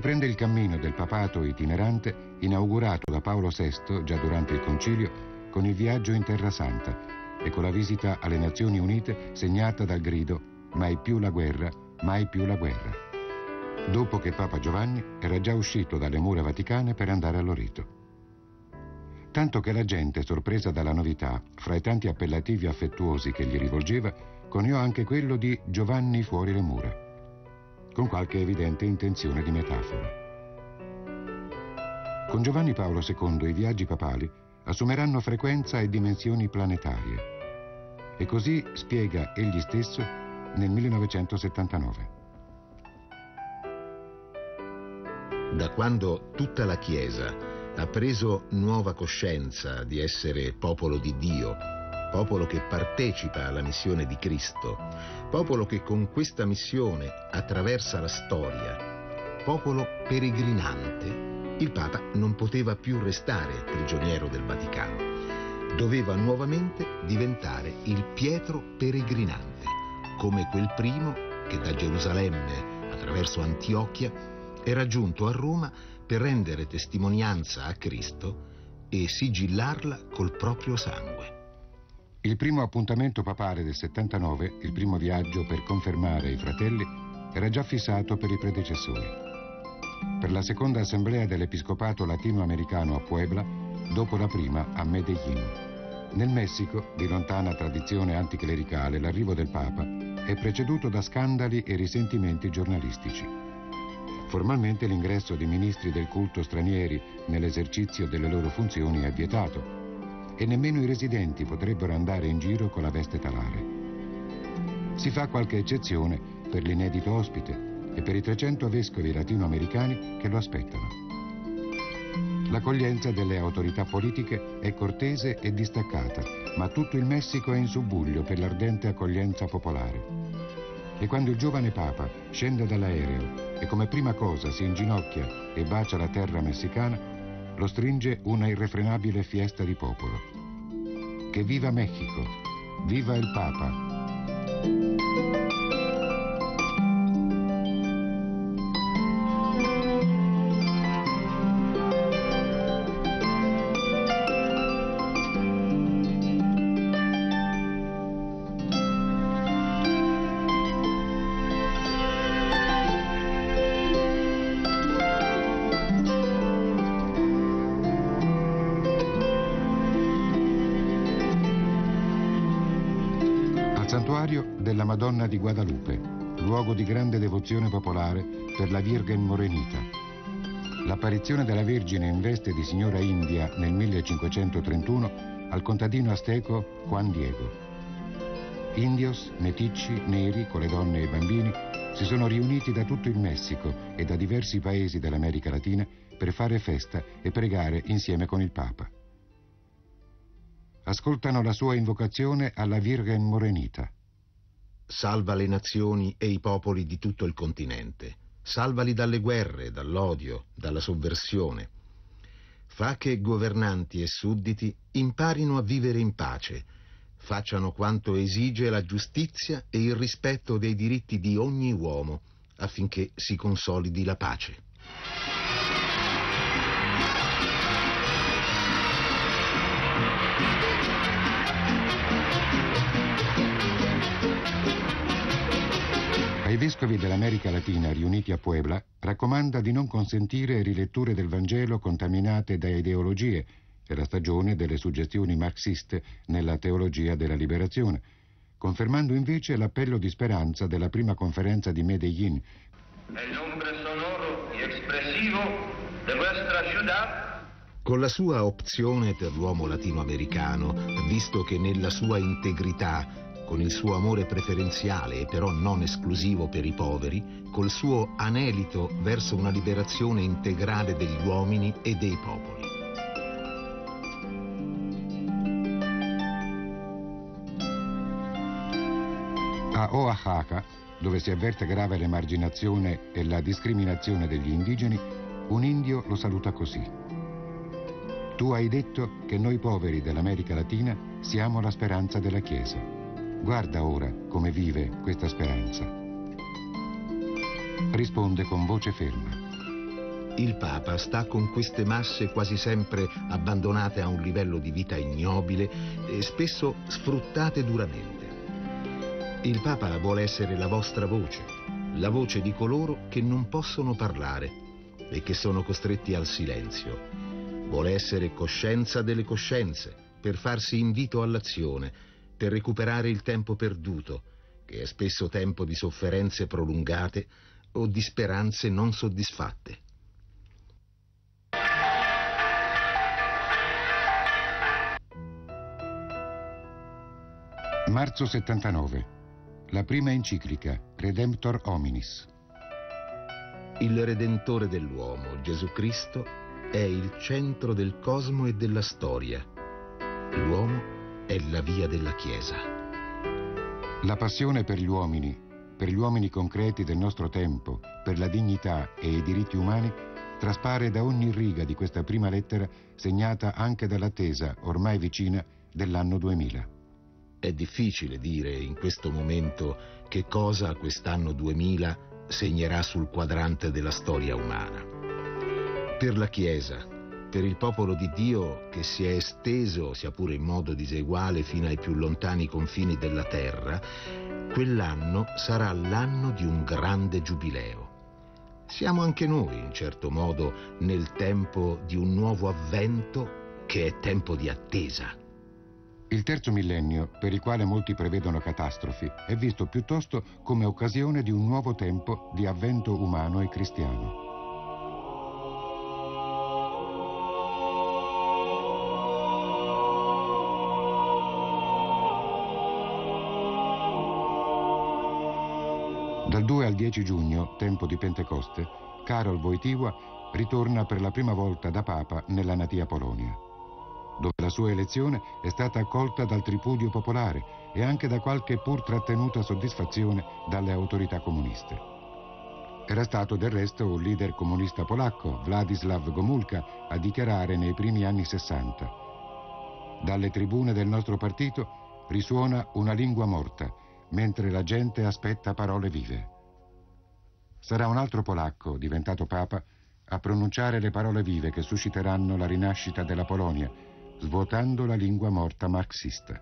riprende il cammino del papato itinerante inaugurato da Paolo VI già durante il concilio con il viaggio in Terra Santa e con la visita alle Nazioni Unite segnata dal grido Mai più la guerra, mai più la guerra. Dopo che Papa Giovanni era già uscito dalle mura vaticane per andare a Loreto. Tanto che la gente, sorpresa dalla novità, fra i tanti appellativi affettuosi che gli rivolgeva, coniò anche quello di Giovanni fuori le mura, con qualche evidente intenzione di metafora. Con Giovanni Paolo II i viaggi papali assumeranno frequenza e dimensioni planetarie e così spiega egli stesso nel 1979. Da quando tutta la Chiesa ha preso nuova coscienza di essere popolo di Dio, popolo che partecipa alla missione di Cristo, popolo che con questa missione attraversa la storia, popolo peregrinante, il Papa non poteva più restare prigioniero del Vaticano doveva nuovamente diventare il Pietro peregrinante, come quel primo che da Gerusalemme, attraverso Antiochia, era giunto a Roma per rendere testimonianza a Cristo e sigillarla col proprio sangue. Il primo appuntamento papale del 79, il primo viaggio per confermare i fratelli, era già fissato per i predecessori. Per la seconda assemblea dell'Episcopato latinoamericano a Puebla, dopo la prima a Medellin. Nel Messico, di lontana tradizione anticlericale, l'arrivo del Papa è preceduto da scandali e risentimenti giornalistici. Formalmente l'ingresso di ministri del culto stranieri nell'esercizio delle loro funzioni è vietato e nemmeno i residenti potrebbero andare in giro con la veste talare. Si fa qualche eccezione per l'inedito ospite e per i 300 vescovi latinoamericani che lo aspettano. L'accoglienza delle autorità politiche è cortese e distaccata, ma tutto il Messico è in subbuglio per l'ardente accoglienza popolare. E quando il giovane Papa scende dall'aereo e come prima cosa si inginocchia e bacia la terra messicana, lo stringe una irrefrenabile fiesta di popolo. Che viva Mexico! Viva il Papa! Madonna di Guadalupe, luogo di grande devozione popolare per la Virgen Morenita. L'apparizione della Vergine in veste di signora India nel 1531 al contadino azteco Juan Diego. Indios, meticci, neri, con le donne e i bambini, si sono riuniti da tutto il Messico e da diversi paesi dell'America Latina per fare festa e pregare insieme con il Papa. Ascoltano la sua invocazione alla Virgen Morenita salva le nazioni e i popoli di tutto il continente, salvali dalle guerre, dall'odio, dalla sovversione. Fa che governanti e sudditi imparino a vivere in pace, facciano quanto esige la giustizia e il rispetto dei diritti di ogni uomo affinché si consolidi la pace. Vescovi dell'America Latina riuniti a Puebla raccomanda di non consentire riletture del Vangelo contaminate da ideologie. È la stagione delle suggestioni marxiste nella teologia della liberazione, confermando invece l'appello di speranza della prima conferenza di Medellin. El nombre sonoro y expresivo de nuestra ciudad con la sua opzione per l'uomo latinoamericano, visto che nella sua integrità con il suo amore preferenziale e però non esclusivo per i poveri, col suo anelito verso una liberazione integrale degli uomini e dei popoli. A Oaxaca, dove si avverte grave l'emarginazione e la discriminazione degli indigeni, un indio lo saluta così. Tu hai detto che noi poveri dell'America Latina siamo la speranza della Chiesa. Guarda ora come vive questa speranza. Risponde con voce ferma. Il Papa sta con queste masse quasi sempre abbandonate a un livello di vita ignobile e spesso sfruttate duramente. Il Papa vuole essere la vostra voce, la voce di coloro che non possono parlare e che sono costretti al silenzio. Vuole essere coscienza delle coscienze per farsi invito all'azione, per recuperare il tempo perduto, che è spesso tempo di sofferenze prolungate o di speranze non soddisfatte. Marzo 79. La prima enciclica, Redemptor Hominis. Il Redentore dell'uomo, Gesù Cristo, è il centro del cosmo e della storia. L'uomo è la via della Chiesa. La passione per gli uomini, per gli uomini concreti del nostro tempo, per la dignità e i diritti umani, traspare da ogni riga di questa prima lettera segnata anche dall'attesa, ormai vicina, dell'anno 2000. È difficile dire in questo momento che cosa quest'anno 2000 segnerà sul quadrante della storia umana. Per la Chiesa, per il popolo di Dio che si è esteso, sia pure in modo diseguale, fino ai più lontani confini della terra, quell'anno sarà l'anno di un grande giubileo. Siamo anche noi, in certo modo, nel tempo di un nuovo avvento che è tempo di attesa. Il terzo millennio, per il quale molti prevedono catastrofi, è visto piuttosto come occasione di un nuovo tempo di avvento umano e cristiano. Dal 2 al 10 giugno, tempo di Pentecoste, Karol Wojtyła ritorna per la prima volta da Papa nella natia Polonia dove la sua elezione è stata accolta dal tripudio popolare e anche da qualche pur trattenuta soddisfazione dalle autorità comuniste. Era stato del resto un leader comunista polacco, Władysław Gomulka, a dichiarare nei primi anni 60. Dalle tribune del nostro partito risuona una lingua morta, mentre la gente aspetta parole vive. Sarà un altro polacco, diventato papa, a pronunciare le parole vive che susciteranno la rinascita della Polonia svuotando la lingua morta marxista.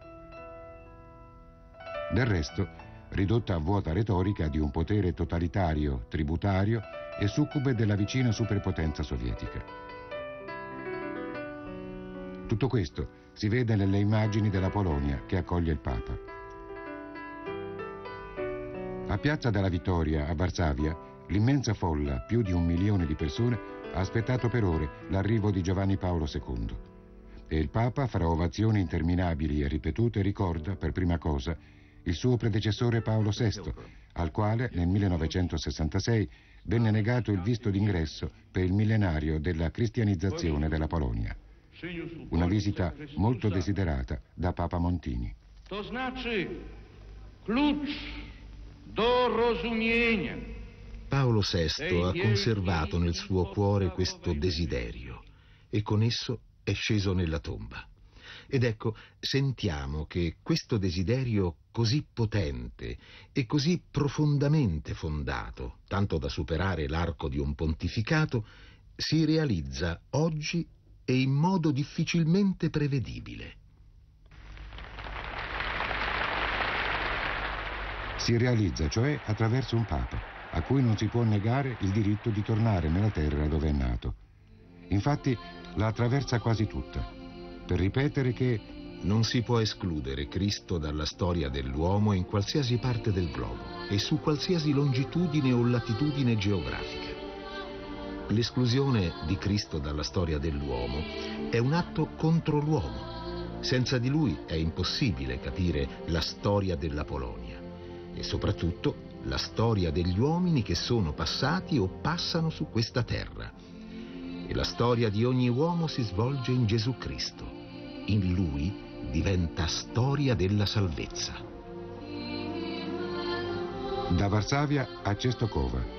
Del resto, ridotta a vuota retorica di un potere totalitario, tributario e succube della vicina superpotenza sovietica. Tutto questo si vede nelle immagini della Polonia che accoglie il Papa. A Piazza della Vittoria, a Varsavia, l'immensa folla, più di un milione di persone, ha aspettato per ore l'arrivo di Giovanni Paolo II e il Papa, fra ovazioni interminabili e ripetute, ricorda, per prima cosa, il suo predecessore Paolo VI, al quale nel 1966 venne negato il visto d'ingresso per il millenario della cristianizzazione della Polonia. Una visita molto desiderata da Papa Montini. To znaczy klucz. Paolo VI ha conservato nel suo cuore questo desiderio e con esso è sceso nella tomba. Ed ecco, sentiamo che questo desiderio così potente e così profondamente fondato, tanto da superare l'arco di un pontificato, si realizza oggi e in modo difficilmente prevedibile. Si realizza, cioè, attraverso un Papa, a cui non si può negare il diritto di tornare nella terra dove è nato. Infatti, la attraversa quasi tutta, per ripetere che non si può escludere Cristo dalla storia dell'uomo in qualsiasi parte del globo e su qualsiasi longitudine o latitudine geografica. L'esclusione di Cristo dalla storia dell'uomo è un atto contro l'uomo. Senza di lui è impossibile capire la storia della Polonia e soprattutto la storia degli uomini che sono passati o passano su questa terra e la storia di ogni uomo si svolge in Gesù Cristo. In Lui diventa storia della salvezza. Da Varsavia a Cestokova.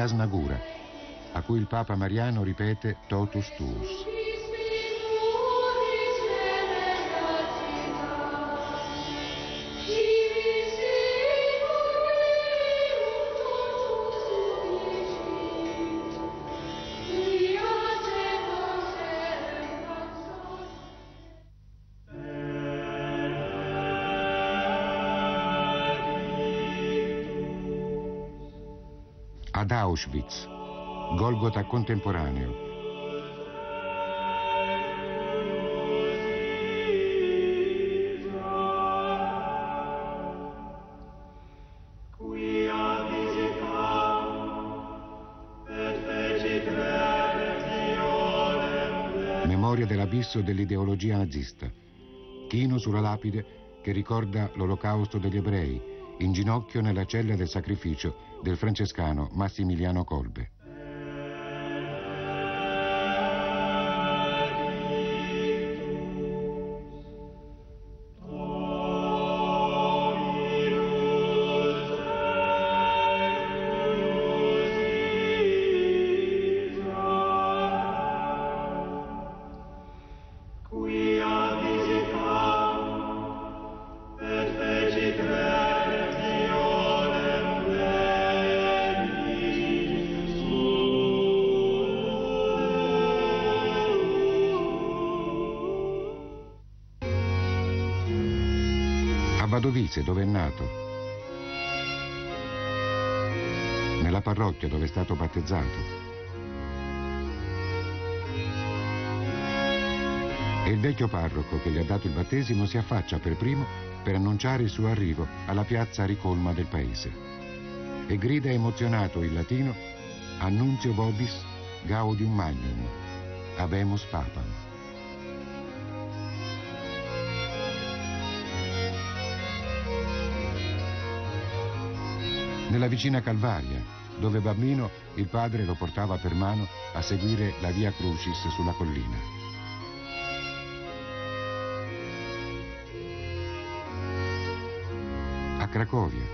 Asnagura, a cui il Papa Mariano ripete Totus Tuus. Ad Auschwitz, Golgota contemporaneo. Memoria dell'abisso dell'ideologia nazista. Chino sulla lapide che ricorda l'olocausto degli ebrei, in ginocchio nella cella del sacrificio del francescano Massimiliano Colbe. Vadovise, dove è nato. Nella parrocchia dove è stato battezzato. E il vecchio parroco che gli ha dato il battesimo si affaccia per primo per annunciare il suo arrivo alla piazza ricolma del paese. E grida emozionato in latino Annunzio Vobis Gaudium Magnum, Habemus Papam. Nella vicina Calvaria, dove bambino il padre lo portava per mano a seguire la via Crucis sulla collina. A Cracovia,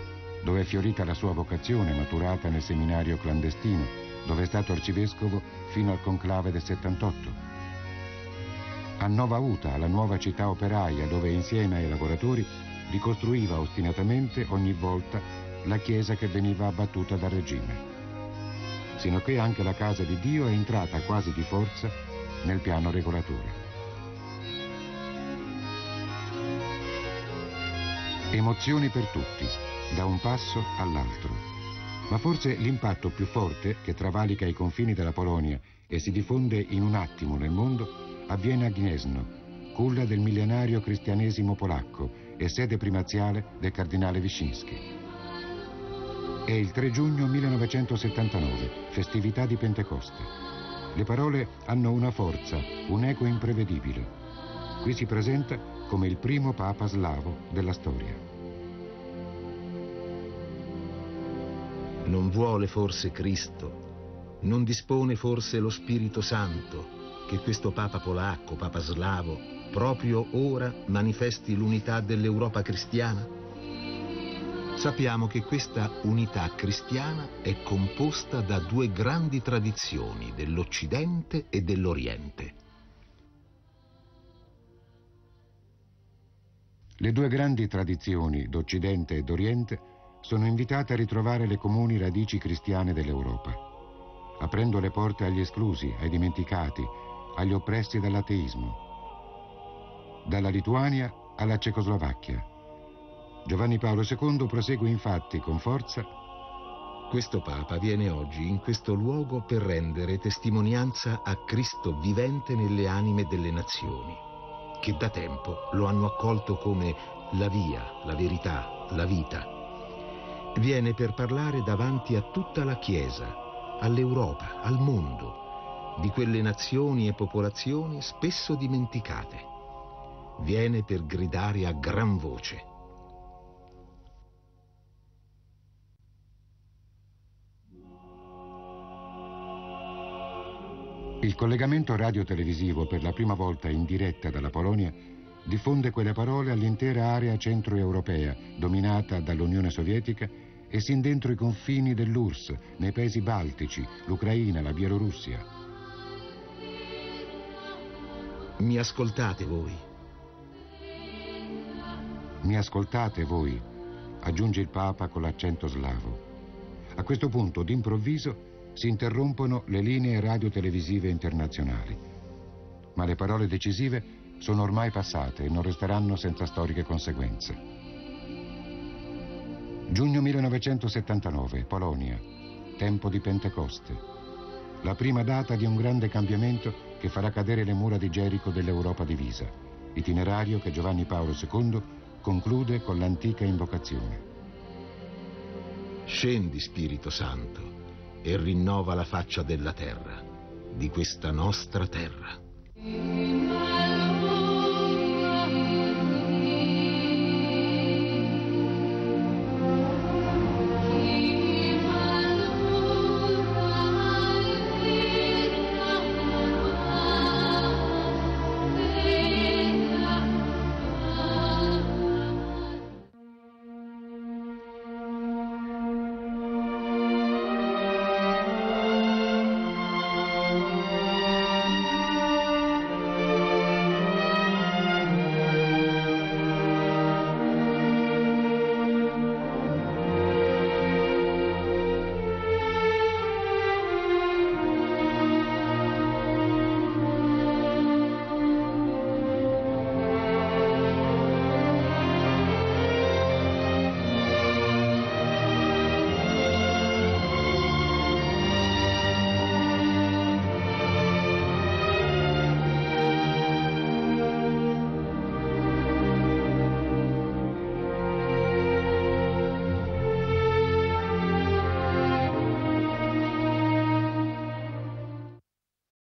dove è fiorita la sua vocazione maturata nel seminario clandestino, dove è stato arcivescovo fino al conclave del 78. A Nova Uta, la nuova città operaia, dove insieme ai lavoratori ricostruiva ostinatamente ogni volta la Chiesa che veniva abbattuta dal regime, sino che anche la casa di Dio è entrata quasi di forza nel piano regolatore. Emozioni per tutti, da un passo all'altro. Ma forse l'impatto più forte che travalica i confini della Polonia e si diffonde in un attimo nel mondo avviene a Gniezno, culla del millenario cristianesimo polacco e sede primaziale del cardinale Wyszynski. È il 3 giugno 1979, festività di Pentecoste. Le parole hanno una forza, un eco imprevedibile. Qui si presenta come il primo papa slavo della storia. Non vuole forse Cristo? Non dispone forse lo Spirito Santo che questo papa polacco, papa slavo, proprio ora manifesti l'unità dell'Europa cristiana? Sappiamo che questa unità cristiana è composta da due grandi tradizioni, dell'Occidente e dell'Oriente. Le due grandi tradizioni d'Occidente e d'Oriente sono invitate a ritrovare le comuni radici cristiane dell'Europa, aprendo le porte agli esclusi, ai dimenticati, agli oppressi dall'ateismo. Dalla Lituania alla Cecoslovacchia, Giovanni Paolo II prosegue infatti con forza questo Papa viene oggi in questo luogo per rendere testimonianza a Cristo vivente nelle anime delle nazioni, che da tempo lo hanno accolto come la via, la verità, la vita. Viene per parlare davanti a tutta la Chiesa, all'Europa, al mondo, di quelle nazioni e popolazioni spesso dimenticate. Viene per gridare a gran voce Il collegamento radiotelevisivo per la prima volta in diretta dalla Polonia diffonde quelle parole all'intera area centroeuropea dominata dall'Unione Sovietica e sin dentro i confini dell'URSS, nei paesi baltici, l'Ucraina, la Bielorussia. Mi ascoltate voi? Mi ascoltate voi? aggiunge il Papa con l'accento slavo. A questo punto, d'improvviso, si interrompono le linee radiotelevisive internazionali. Ma le parole decisive sono ormai passate e non resteranno senza storiche conseguenze. Giugno 1979, Polonia. tempo di Pentecoste, la prima data di un grande cambiamento che farà cadere le mura di Gerico dell'Europa divisa, itinerario che Giovanni Paolo II conclude con l'antica invocazione. Scendi, Spirito Santo, e rinnova la faccia della terra, di questa nostra terra.